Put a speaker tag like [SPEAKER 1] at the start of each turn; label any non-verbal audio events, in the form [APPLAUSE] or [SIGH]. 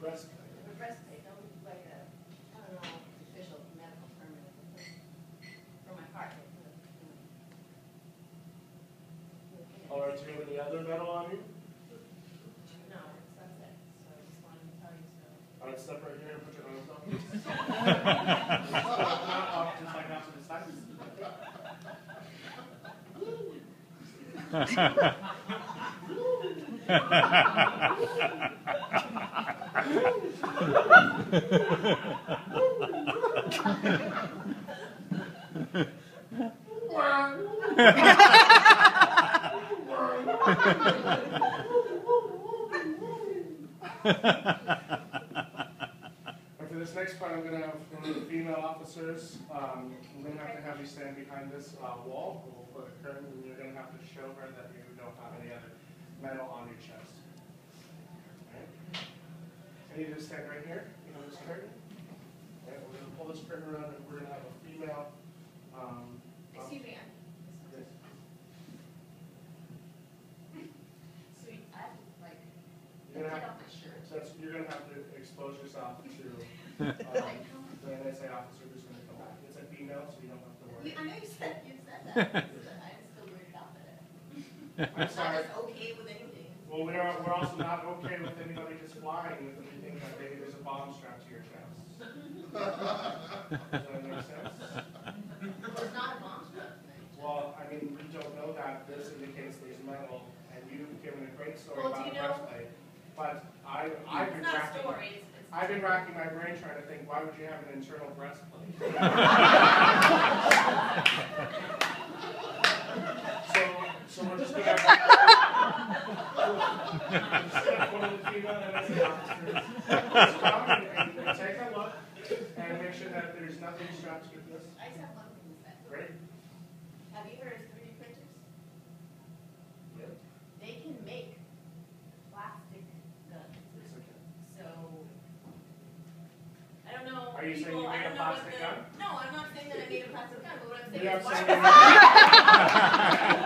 [SPEAKER 1] breast breast Do
[SPEAKER 2] like a, I don't know, official medical term. For my heart. Do
[SPEAKER 1] you have any other metal on you?
[SPEAKER 2] No, that's it. So I just wanted to tell you so.
[SPEAKER 1] All right, step right here and put your arms up. Not. Ha ha ha ha ha ha for this next part, I'm have one of the female officers, um, I'm gonna have to have you stand behind this, uh, wall, we'll put a curtain, and you're gonna have to show her that you don't have any other metal on your chest. Alright? And you just stand right here, you know this curtain? And we're gonna pull this curtain around, and we're gonna have a female, um.
[SPEAKER 2] Excuse me, Ann.
[SPEAKER 1] Yes.
[SPEAKER 2] Sweet, I, like,
[SPEAKER 1] You're
[SPEAKER 2] take
[SPEAKER 1] gonna have,
[SPEAKER 2] off my shirt.
[SPEAKER 1] so that's, you're gonna have to expose yourself to, [LAUGHS] um, [LAUGHS] the NSA officer who's gonna come back. It's a female, so you don't have to worry.
[SPEAKER 2] I know you said, you said that, but I'm still worried about that it.
[SPEAKER 1] I'm [LAUGHS]
[SPEAKER 2] I'm
[SPEAKER 1] sorry.
[SPEAKER 2] okay with anything.
[SPEAKER 1] Well, we are, we're also not okay with anybody just flying with anything that maybe there's a bomb strapped to your chest. [LAUGHS] Does that make sense?
[SPEAKER 2] Well, it's not a bomb strap tonight.
[SPEAKER 1] Well, I mean, we don't know that, this indicates there's metal, and you've given a great story
[SPEAKER 2] Well, do
[SPEAKER 1] about
[SPEAKER 2] you
[SPEAKER 1] the
[SPEAKER 2] know-
[SPEAKER 1] breastplate. But I, I've
[SPEAKER 2] It's
[SPEAKER 1] been
[SPEAKER 2] not
[SPEAKER 1] racking,
[SPEAKER 2] it's.
[SPEAKER 1] I've been racking my brain trying to think, why would you have an internal breastplate? [LAUGHS] So, so we're just gonna. Take a look and make sure that there's nothing strapped to this.
[SPEAKER 2] I just have one thing to say.
[SPEAKER 1] Great?
[SPEAKER 2] Have you heard of three D printers?
[SPEAKER 1] Yep.
[SPEAKER 2] They can make plastic guns,
[SPEAKER 1] Yes, I can.
[SPEAKER 2] so. I don't know.
[SPEAKER 1] Are you saying you
[SPEAKER 2] I
[SPEAKER 1] made a
[SPEAKER 2] don't know what
[SPEAKER 1] plastic
[SPEAKER 2] the-
[SPEAKER 1] gun?
[SPEAKER 2] No, I'm not saying that I made a plastic gun, but what I'm saying
[SPEAKER 1] You
[SPEAKER 2] is
[SPEAKER 1] have
[SPEAKER 2] why.
[SPEAKER 1] something- [LAUGHS] [LAUGHS]